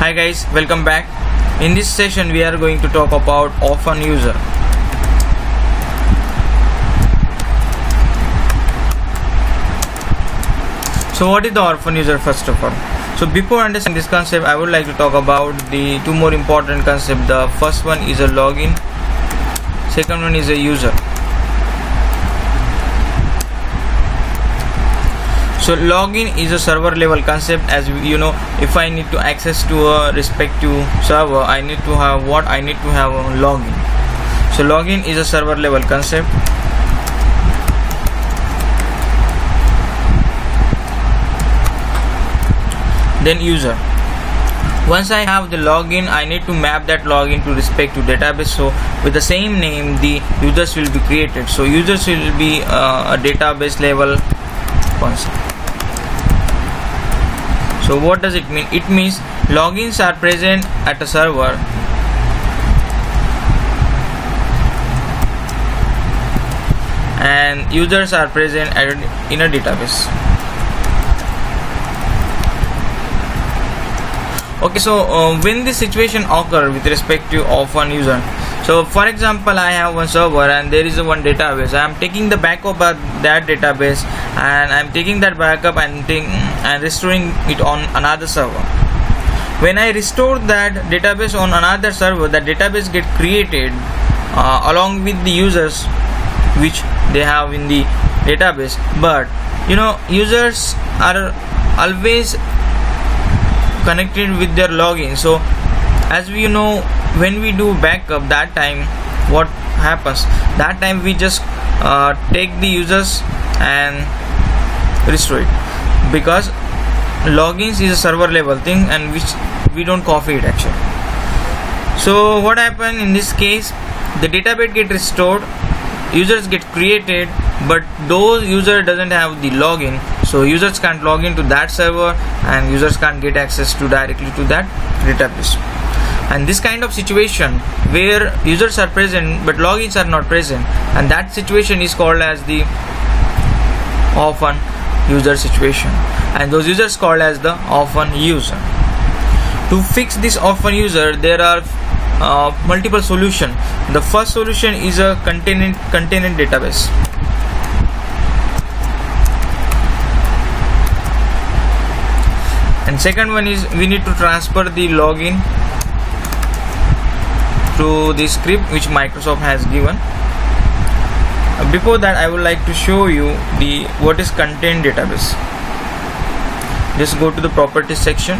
Hi guys, welcome back. In this session we are going to talk about orphan user. So what is the orphan user first of all? So before understanding this concept I would like to talk about the two more important concepts. The first one is a login, second one is a user. So login is a server level concept as you know if i need to access to a respective server i need to have what i need to have a login. So login is a server level concept. Then user. Once I have the login I need to map that login to respect to database. So with the same name the users will be created. So users will be uh, a database level so what does it mean? It means logins are present at a server. And users are present in a database. Okay so uh, when this situation occur with respect to orphan user so for example i have one server and there is one database. I am taking the backup of that database and i'm taking that backup and and restoring it on another server. When i restore that database on another server that database get created uh, along with the users which they have in the database. But you know users are always connected with their login. So as we know when we do backup that time what happens? That time we just uh, take the users and restore it. Because logins is a server level thing and which we don't copy it actually. So what happened in this case? The database get restored users get created but those user doesn't have the login. So users can't log into that server and users can't get access to directly to that database and this kind of situation where users are present but logins are not present. And that situation is called as the orphan user situation. And those users called as the orphan user. To fix this orphan user there are uh, multiple solution. The first solution is a containment containment database. And second one is we need to transfer the login to the script which Microsoft has given. Uh, before that I would like to show you the what is content database. Just go to the properties section.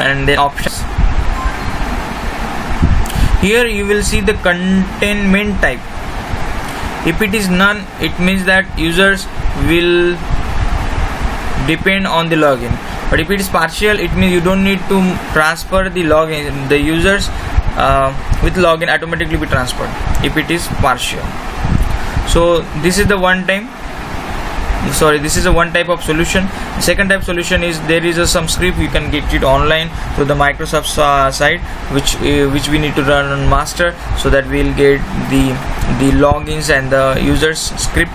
And then options. Here you will see the containment type. If it is none it means that users will depend on the login but if it is partial. It means you don't need to transfer the login. The users uh, with login automatically be transferred if it is partial. So this is the one time sorry this is a one type of solution. Second type solution is there is a some script you can get it online through the microsoft uh, site which uh, which we need to run on master so that we'll get the the logins and the users script.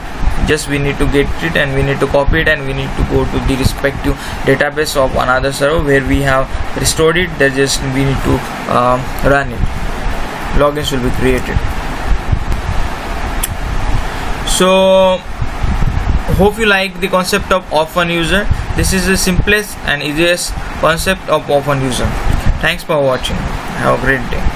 Just we need to get it and we need to copy it and we need to go to the respective database of another server where we have restored it. That just we need to uh, run it. Logins will be created. So hope you like the concept of orphan user. This is the simplest and easiest concept of orphan user. Thanks for watching. Have a great day